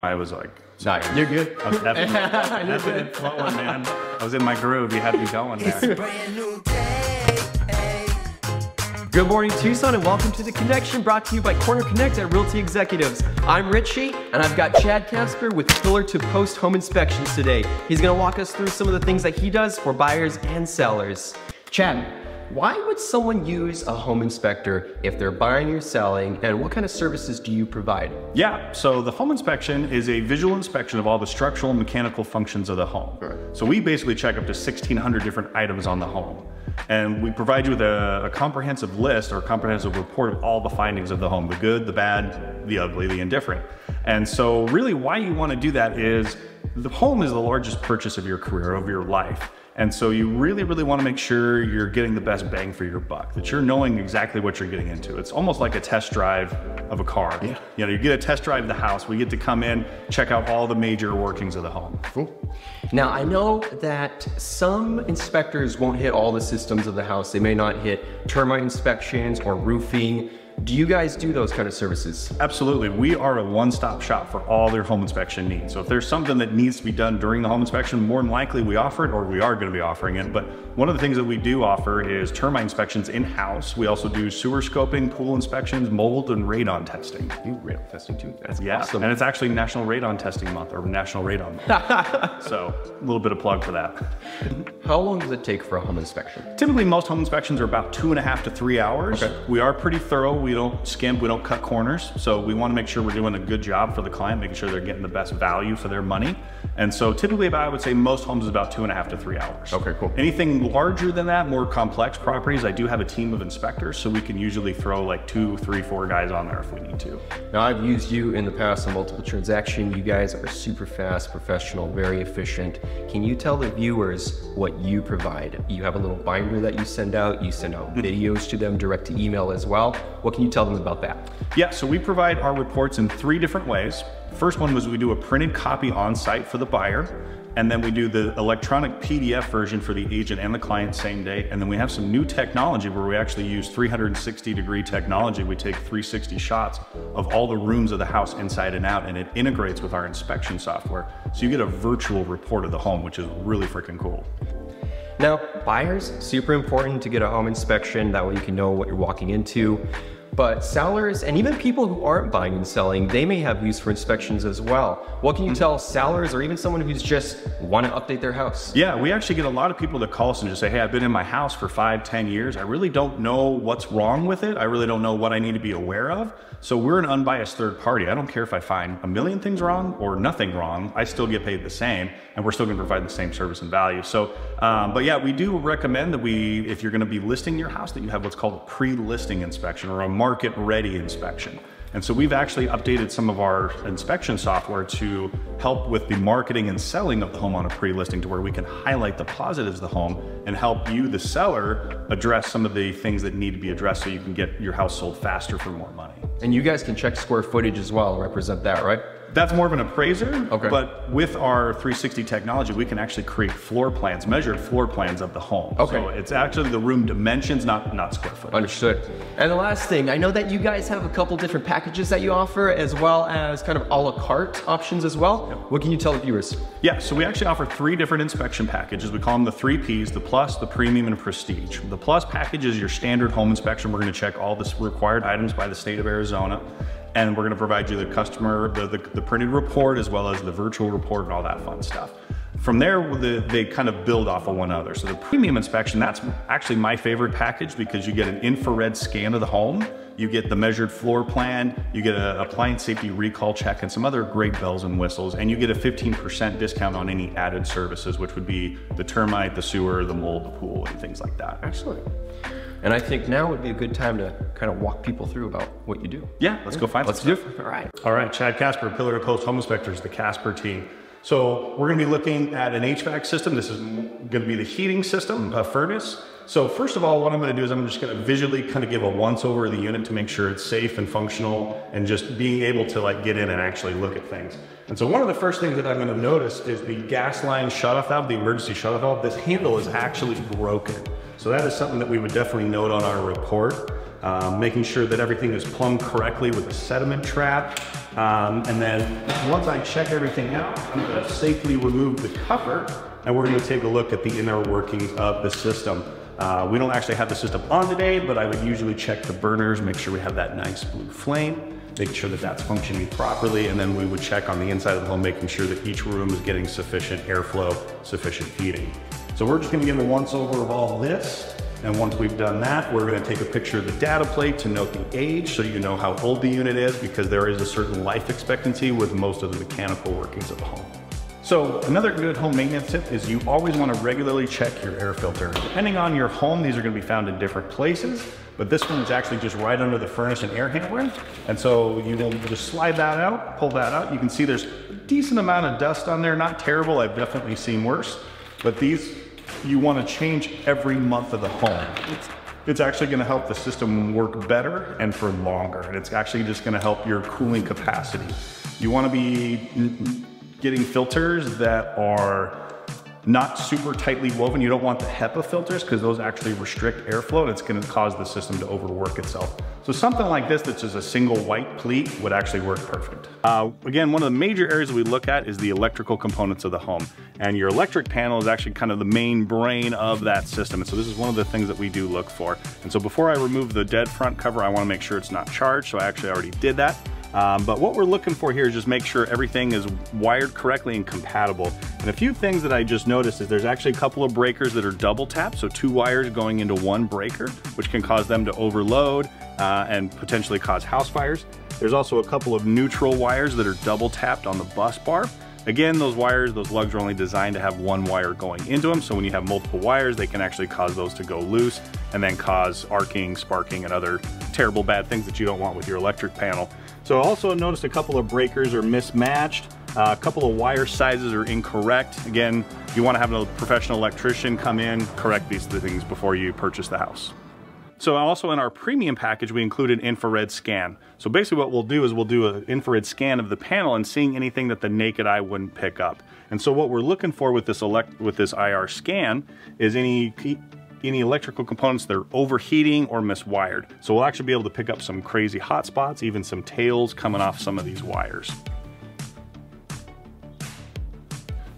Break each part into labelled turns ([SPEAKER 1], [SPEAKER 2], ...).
[SPEAKER 1] I was like,
[SPEAKER 2] Sorry, you're good.
[SPEAKER 1] I was effing,
[SPEAKER 2] You're good.
[SPEAKER 1] it flowing, man. I was in my groove. You had me going there.
[SPEAKER 3] brand new.
[SPEAKER 2] Good morning, Tucson, and welcome to The Connection brought to you by Corner Connect at Realty Executives. I'm Richie, and I've got Chad Casper with Pillar to Post Home Inspections today. He's gonna walk us through some of the things that he does for buyers and sellers. Chad, why would someone use a home inspector if they're buying or selling, and what kind of services do you provide?
[SPEAKER 1] Yeah, so the home inspection is a visual inspection of all the structural and mechanical functions of the home. So we basically check up to 1,600 different items on the home. And we provide you with a, a comprehensive list or comprehensive report of all the findings of the home the good, the bad, the ugly, the indifferent. And so, really, why you want to do that is the home is the largest purchase of your career, of your life. And so you really, really want to make sure you're getting the best bang for your buck, that you're knowing exactly what you're getting into. It's almost like a test drive of a car.
[SPEAKER 2] Yeah.
[SPEAKER 1] You know, you get a test drive of the house. We get to come in, check out all the major workings of the home. Cool.
[SPEAKER 2] Now, I know that some inspectors won't hit all the systems of the house. They may not hit termite inspections or roofing. Do you guys do those kind of services?
[SPEAKER 1] Absolutely. We are a one-stop shop for all their home inspection needs. So if there's something that needs to be done during the home inspection, more than likely we offer it or we are going to be offering it. But one of the things that we do offer is termite inspections in-house. We also do sewer scoping, pool inspections, mold and radon testing.
[SPEAKER 2] You radon testing too. That's
[SPEAKER 1] Yeah,
[SPEAKER 2] awesome.
[SPEAKER 1] and it's actually National Radon Testing Month or National Radon Month. so a little bit of plug for that.
[SPEAKER 2] How long does it take for a home inspection?
[SPEAKER 1] Typically, most home inspections are about two and a half to three hours.
[SPEAKER 2] Okay.
[SPEAKER 1] We are pretty thorough. We don't skimp, we don't cut corners. So we want to make sure we're doing a good job for the client, making sure they're getting the best value for their money. And so typically, about I would say most homes is about two and a half to three hours.
[SPEAKER 2] Okay, cool.
[SPEAKER 1] Anything larger than that, more complex properties, I do have a team of inspectors, so we can usually throw like two, three, four guys on there if we need to.
[SPEAKER 2] Now, I've used you in the past on multiple transactions. You guys are super fast, professional, very efficient. Can you tell the viewers what you provide? You have a little binder that you send out. You send out mm-hmm. videos to them direct to email as well. What can you tell them about that?
[SPEAKER 1] Yeah, so we provide our reports in three different ways. First one was we do a printed copy on site for the buyer, and then we do the electronic PDF version for the agent and the client same day. And then we have some new technology where we actually use 360 degree technology. We take 360 shots of all the rooms of the house inside and out, and it integrates with our inspection software. So you get a virtual report of the home, which is really freaking cool.
[SPEAKER 2] Now, buyers, super important to get a home inspection. That way you can know what you're walking into. But sellers and even people who aren't buying and selling, they may have use for inspections as well. What can you tell sellers or even someone who's just want to update their house?
[SPEAKER 1] Yeah, we actually get a lot of people that call us and just say, hey, I've been in my house for five, ten years. I really don't know what's wrong with it. I really don't know what I need to be aware of. So we're an unbiased third party. I don't care if I find a million things wrong or nothing wrong. I still get paid the same and we're still gonna provide the same service and value. So, um, but yeah, we do recommend that we, if you're gonna be listing your house, that you have what's called a pre-listing inspection or a market-ready inspection. And so we've actually updated some of our inspection software to help with the marketing and selling of the home on a pre-listing to where we can highlight the positives of the home and help you, the seller, address some of the things that need to be addressed so you can get your house sold faster for more money.
[SPEAKER 2] And you guys can check square footage as well, represent that, right?
[SPEAKER 1] That's more of an appraiser,
[SPEAKER 2] Okay.
[SPEAKER 1] but with our 360 technology, we can actually create floor plans, measured floor plans of the home.
[SPEAKER 2] Okay.
[SPEAKER 1] So it's actually the room dimensions, not, not square footage.
[SPEAKER 2] Understood. And the last thing, I know that you guys have a couple different packages that you offer, as well as kind of a la carte options as well. What can you tell the viewers?
[SPEAKER 1] Yeah, so we actually offer three different inspection packages. We call them the three Ps, the Plus, the Premium, and Prestige. The Plus package is your standard home inspection. We're gonna check all the required items by the state of Arizona. And we're gonna provide you the customer, the, the, the printed report, as well as the virtual report and all that fun stuff. From there, the, they kind of build off of one another. So the premium inspection, that's actually my favorite package because you get an infrared scan of the home, you get the measured floor plan, you get an appliance safety recall check, and some other great bells and whistles, and you get a 15% discount on any added services, which would be the termite, the sewer, the mold, the pool, and things like that.
[SPEAKER 2] Excellent. And I think now would be a good time to kind of walk people through about what you do.
[SPEAKER 1] Yeah, let's go find
[SPEAKER 2] Let's
[SPEAKER 1] some
[SPEAKER 2] do it. All right.
[SPEAKER 1] All right, Chad Casper, Pillar to Post Home Inspectors, the Casper team. So we're gonna be looking at an HVAC system. This is gonna be the heating system, a furnace. So first of all, what I'm gonna do is I'm just gonna visually kind of give a once over of the unit to make sure it's safe and functional and just being able to like get in and actually look at things. And so one of the first things that I'm gonna notice is the gas line shut shutoff valve, the emergency shut shutoff valve, this handle is actually broken. So that is something that we would definitely note on our report. Um, making sure that everything is plumbed correctly with a sediment trap. Um, and then once I check everything out, I'm gonna safely remove the cover and we're gonna take a look at the inner workings of the system. Uh, we don't actually have the system on today, but I would usually check the burners, make sure we have that nice blue flame, make sure that that's functioning properly, and then we would check on the inside of the home, making sure that each room is getting sufficient airflow, sufficient heating. So we're just gonna give a once over of all this. And once we've done that, we're gonna take a picture of the data plate to note the age so you know how old the unit is because there is a certain life expectancy with most of the mechanical workings of the home. So another good home maintenance tip is you always want to regularly check your air filter. Depending on your home, these are going to be found in different places, but this one is actually just right under the furnace and air handler. And so you will just slide that out, pull that out. You can see there's a decent amount of dust on there, not terrible. I've definitely seen worse, but these you want to change every month of the home. It's, actually going to help the system work better and for longer. And it's actually just going to help your cooling capacity. You want to be getting filters that are not super tightly woven. You don't want the HEPA filters because those actually restrict airflow and it's gonna cause the system to overwork itself. So something like this that's just a single white pleat would actually work perfect. Uh, again, one of the major areas we look at is the electrical components of the home. And your electric panel is actually kind of the main brain of that system. And so this is one of the things that we do look for. And so before I remove the dead front cover, I wanna make sure it's not charged. So I actually already did that. Um, but what we're looking for here is just make sure everything is wired correctly and compatible. And a few things that I just noticed is there's actually a couple of breakers that are double tapped, so two wires going into one breaker, which can cause them to overload uh, and potentially cause house fires. There's also a couple of neutral wires that are double tapped on the bus bar. Again, those wires, those lugs are only designed to have one wire going into them. So when you have multiple wires, they can actually cause those to go loose and then cause arcing, sparking, and other terrible bad things that you don't want with your electric panel. So also noticed a couple of breakers are mismatched. Uh, a couple of wire sizes are incorrect. Again, you want to have a professional electrician come in, correct these things before you purchase the house. So also in our premium package, we include an infrared scan. So basically what we'll do is we'll do an infrared scan of the panel and seeing anything that the naked eye wouldn't pick up. And so what we're looking for with this elect with this IR scan is any any electrical components that are overheating or miswired. So we'll actually be able to pick up some crazy hot spots, even some tails coming off some of these wires.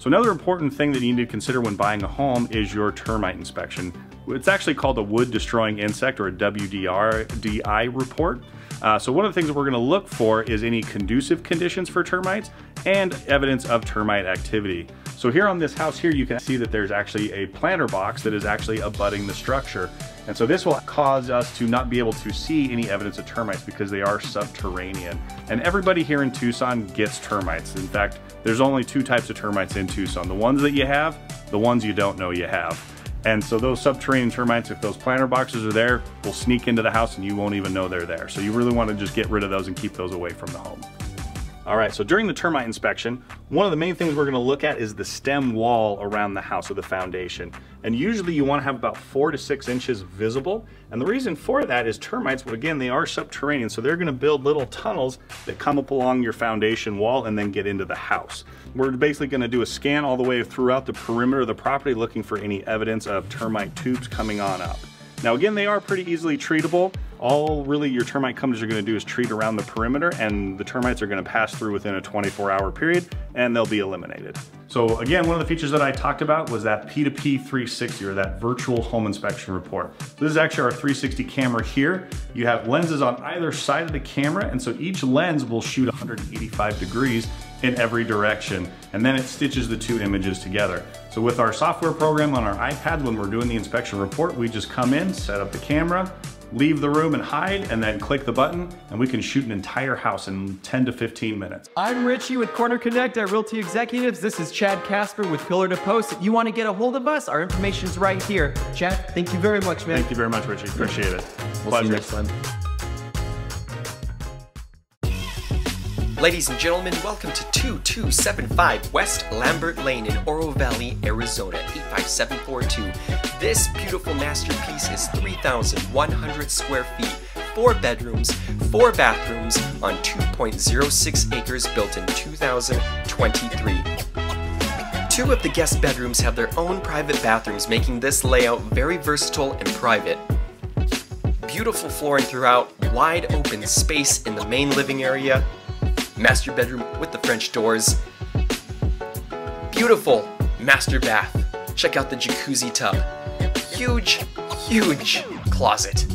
[SPEAKER 1] So another important thing that you need to consider when buying a home is your termite inspection. It's actually called a wood destroying insect or a WDR report. Uh, so one of the things that we're going to look for is any conducive conditions for termites and evidence of termite activity. So here on this house here, you can see that there's actually a planter box that is actually abutting the structure. And so this will cause us to not be able to see any evidence of termites because they are subterranean. And everybody here in Tucson gets termites. In fact, there's only two types of termites in Tucson. The ones that you have, the ones you don't know you have. And so those subterranean termites, if those planter boxes are there, will sneak into the house and you won't even know they're there. So you really want to just get rid of those and keep those away from the home. All right, so during the termite inspection, one of the main things we're gonna look at is the stem wall around the house or the foundation. And usually you wanna have about four to six inches visible. And the reason for that is termites, well again, they are subterranean, so they're gonna build little tunnels that come up along your foundation wall and then get into the house. We're basically gonna do a scan all the way throughout the perimeter of the property looking for any evidence of termite tubes coming on up. Now again, they are pretty easily treatable. All really your termite companies are gonna do is treat around the perimeter and the termites are gonna pass through within a 24 hour period and they'll be eliminated. So again, one of the features that I talked about was that P2P 360 or that virtual home inspection report. So this is actually our 360 camera here. You have lenses on either side of the camera and so each lens will shoot 185 degrees in every direction and then it stitches the two images together. So with our software program on our iPad, when we're doing the inspection report, we just come in, set up the camera, leave the room and hide, and then click the button, and we can shoot an entire house in 10 to 15 minutes.
[SPEAKER 2] I'm Richie with Corner Connect at Realty Executives. This is Chad Casper with Pillar to Post. If you want to get a hold of us, our information is right here. Chad, thank you very much, man.
[SPEAKER 1] Thank you very much, Richie. Appreciate it.
[SPEAKER 2] We'll
[SPEAKER 1] Pleasure.
[SPEAKER 2] see you next time.
[SPEAKER 4] Ladies and gentlemen, welcome to 2275 West Lambert Lane in Oro Valley, Arizona, 85742.
[SPEAKER 2] This beautiful masterpiece is 3,100 square feet, four bedrooms, four bathrooms on 2.06 acres built in 2023. Two of the guest bedrooms have their own private bathrooms, making this layout very versatile and private. Beautiful flooring throughout, wide open space in the main living area, master bedroom with the French doors, beautiful master bath. Check out the jacuzzi tub. Huge, huge closet.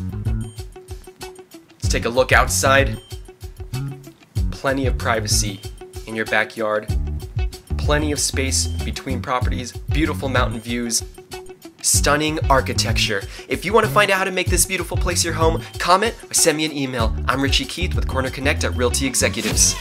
[SPEAKER 2] Let's take a look outside. Plenty of privacy in your backyard. Plenty of space between properties, beautiful mountain views, stunning architecture. If you want to find out how to make this beautiful place your home, comment or send me an email. I'm Richie Keith with Corner Connect at Realty Executives.